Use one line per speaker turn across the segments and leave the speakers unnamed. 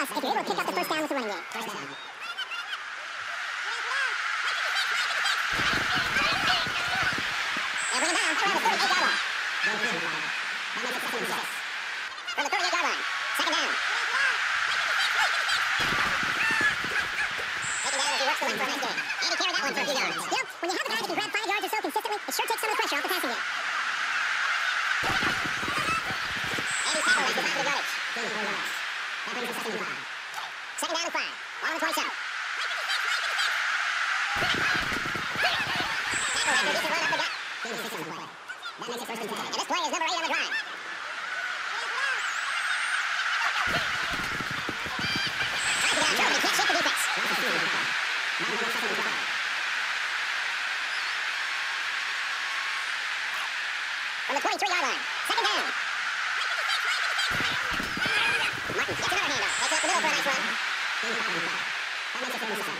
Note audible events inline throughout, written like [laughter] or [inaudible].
Plus, if you're able to pick up the first down with the running game. on the 23-yard line. Second down. Martin gets another handoff. Takes it up the middle for a nice run. [laughs]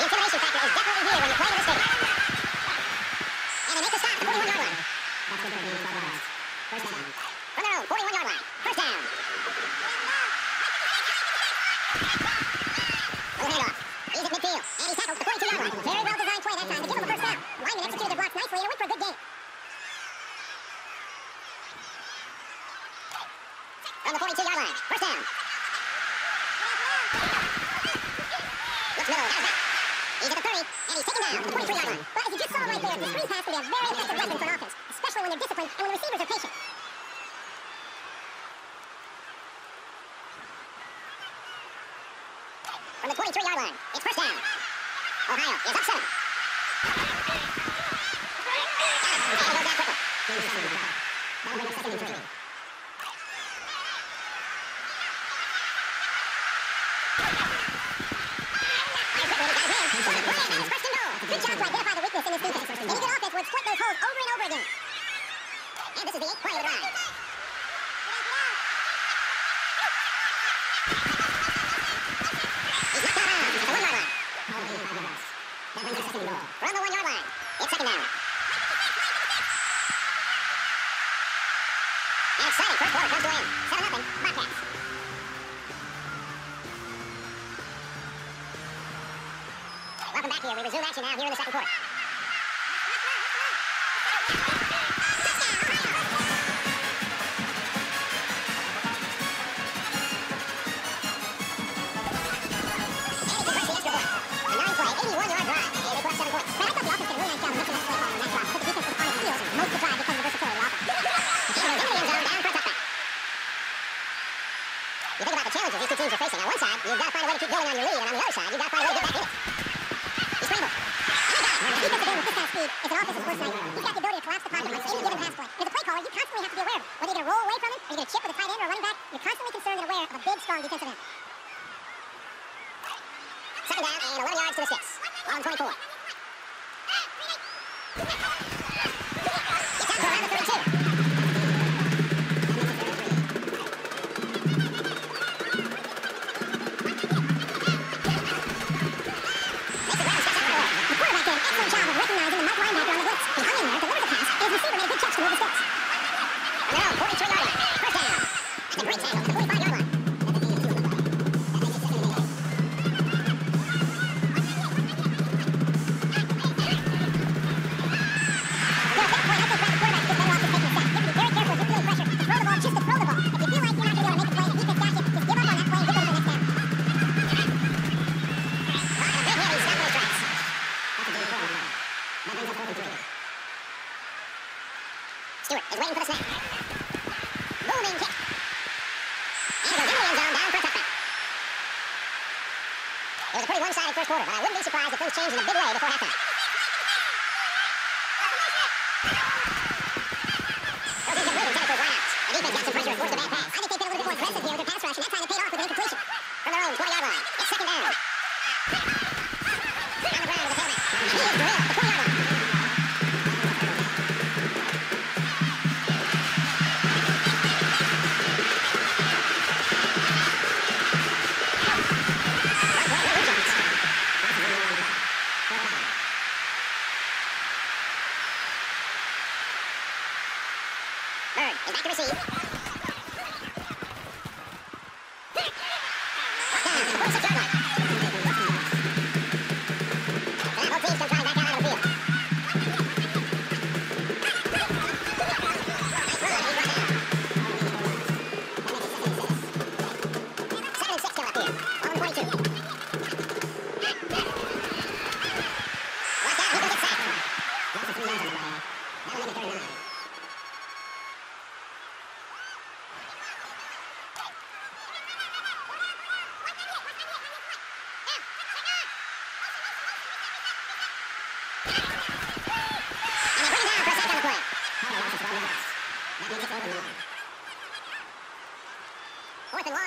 The
intimidation factor is definitely here when
you play the mistake. And they make the stop, the 41-yard line.
That's good for
the 12 yards. First down. and
this
is the eight quiet ride. He's knocked out of the one yard line. That second goal. We're the one yard line. It's second down. An exciting first quarter comes to an end. 7 nothing. Bobcats. Welcome back here. We resume action now here in the second quarter. keep going on your lead, and I the other side. You gotta find a way to get back in it. Oh my God!
The with this kind of speed. It's an offensive sports night. He's got the ability to collapse the pocket on any given pass play. And as a play caller, you constantly have to be aware of whether you're gonna roll away from him, or you're gonna chip with a tight end or a running back. You're constantly concerned and aware of a big, strong defensive あれ?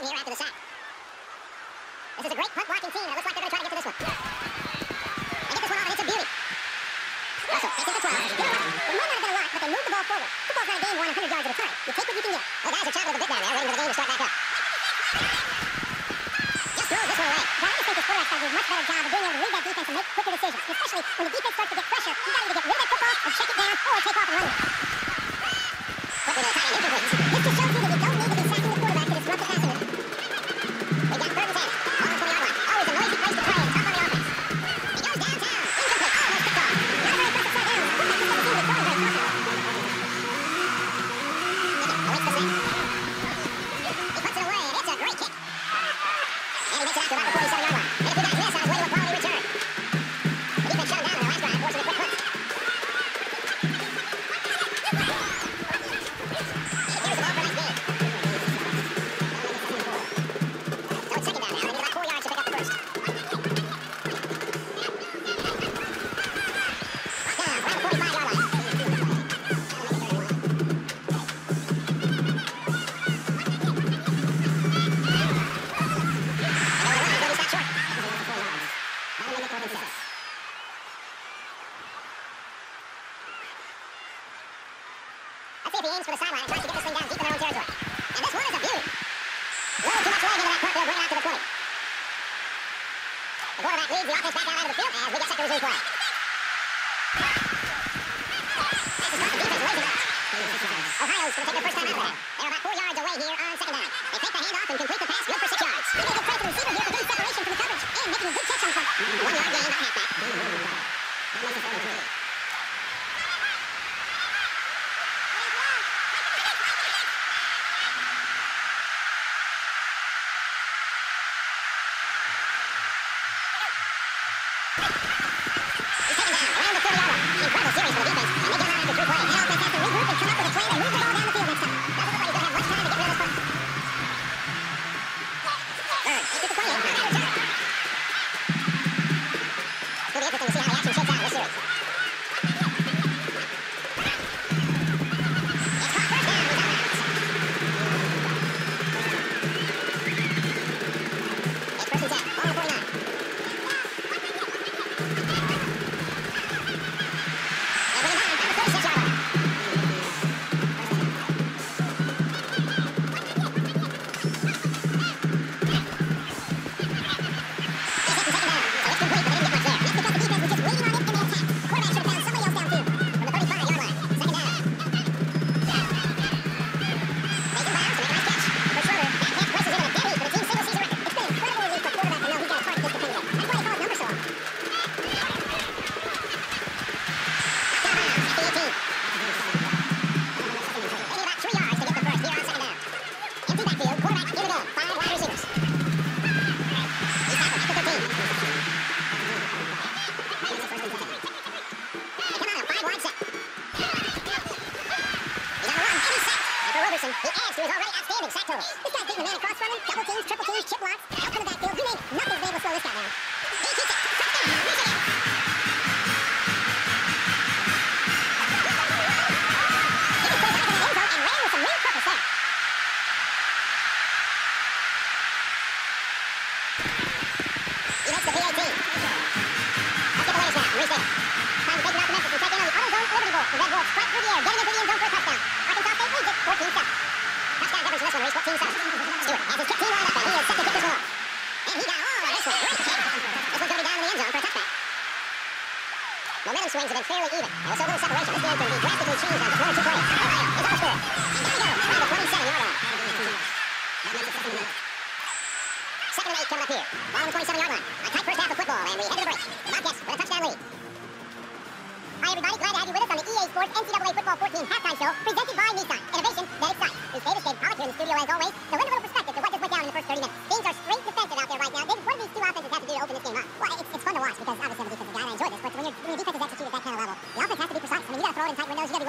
here
after the sack.
Quarterback
leads the offense back out onto the field as we get set to resume play. Ohio's going to take their first time out of that. They're about four yards away here on second down. They take the handoff and complete the pass, good for six yards.
Pretty good play from the receiver here, but good separation from the coverage and making a good catch on front.
One yard gain on halfback.
Ball
on the 27-yard line. A tight first half of football, and we head to the break. The Bobcats with a touchdown lead. Hi, everybody. Glad to have you with us on the EA Sports NCAA Football 14 Halftime Show, presented by Nissan. Innovation that excites. Rece Davis, Dave Pollack here in the studio, as always, to lend a little perspective to what just went down in the first 30 minutes. Things are straight defensive out there right now. David, what do these two offenses have to do to open this game up?
Well, it's, it's fun to watch because obviously I'm a defensive guy and I enjoy this, but when, you're your defense is executed at that kind of level, the offense has to be precise. I mean, you got to throw it in tight windows. You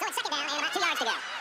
So it's second down and about two yards to go.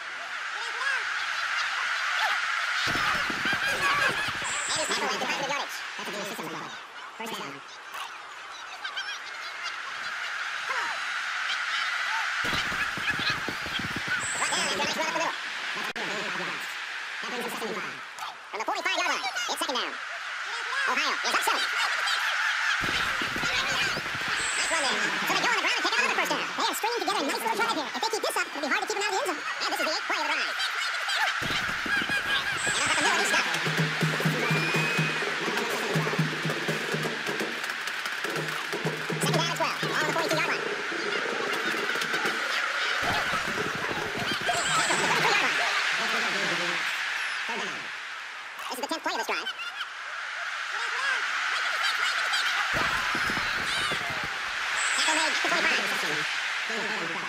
Third down,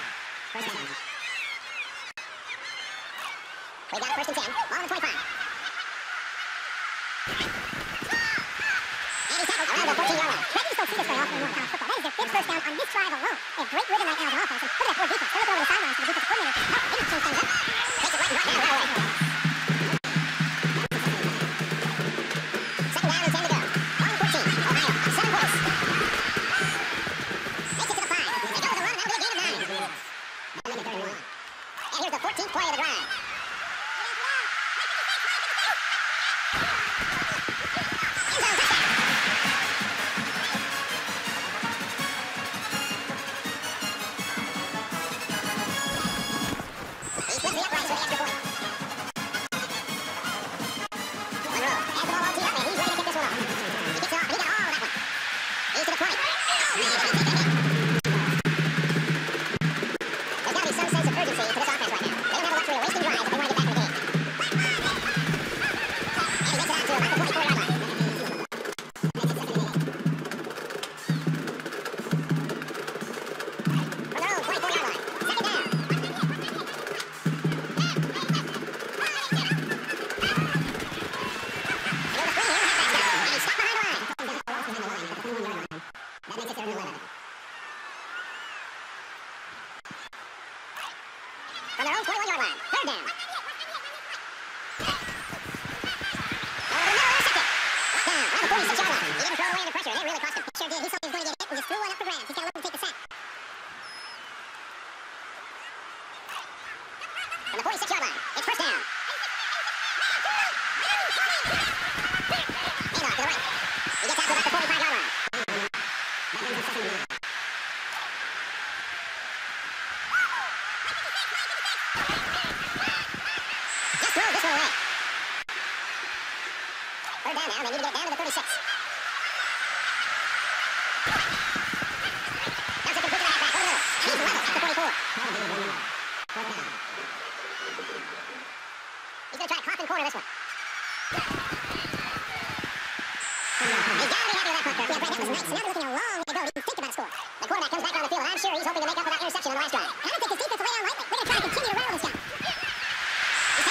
first and ten. Ball on the 25. Andy tackled around the 14-yard line.
Regulars don't see this very often in College football. That is their fifth first down on this drive alone. They have great rhythm right now as an offense. Look at that poor defense. They're looking over the sidelines to the defense coordinator. Oh, they didn't change things up.
Takes it right and right down right away.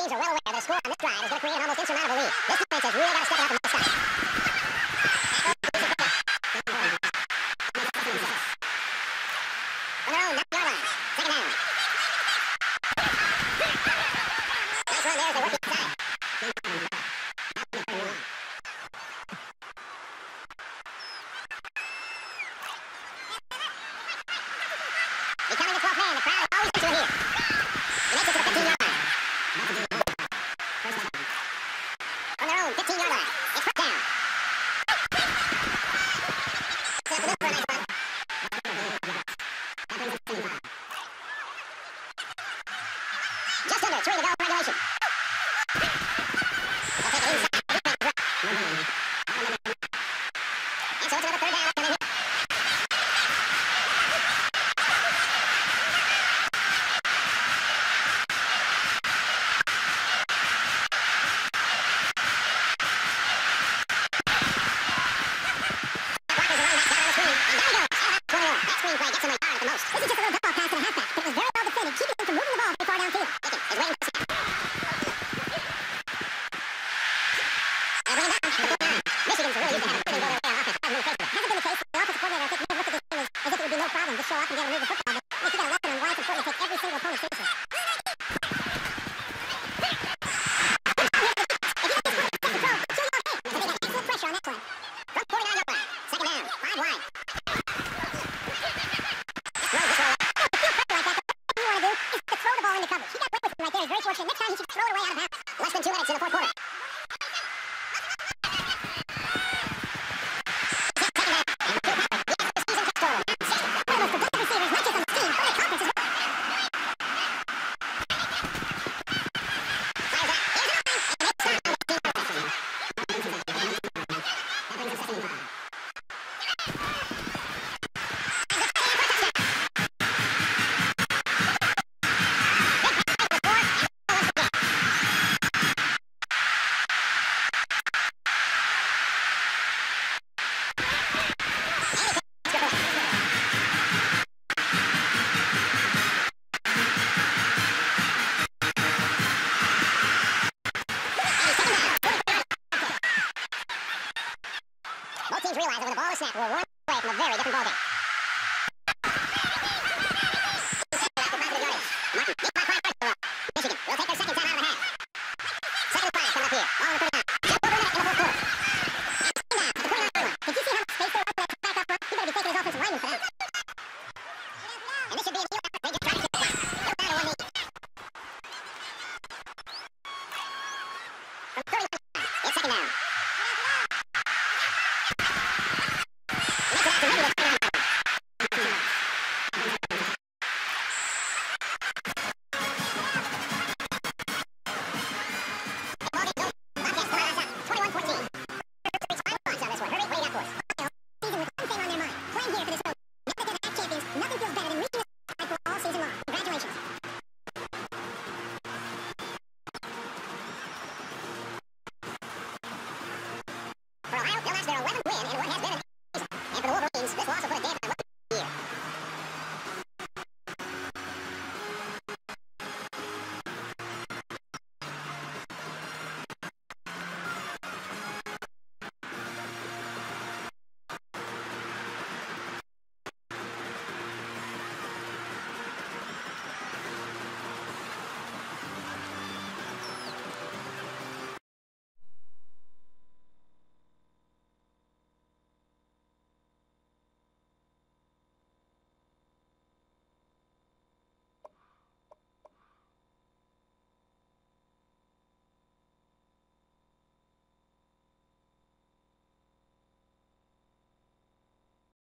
teams are well aware that a score on this drive is going to create an almost insurmountable lead. This defense has really got to step it up and make a stop. than two minutes in the fourth quarter. the ball is snapped, we're one away from a very different ballgame.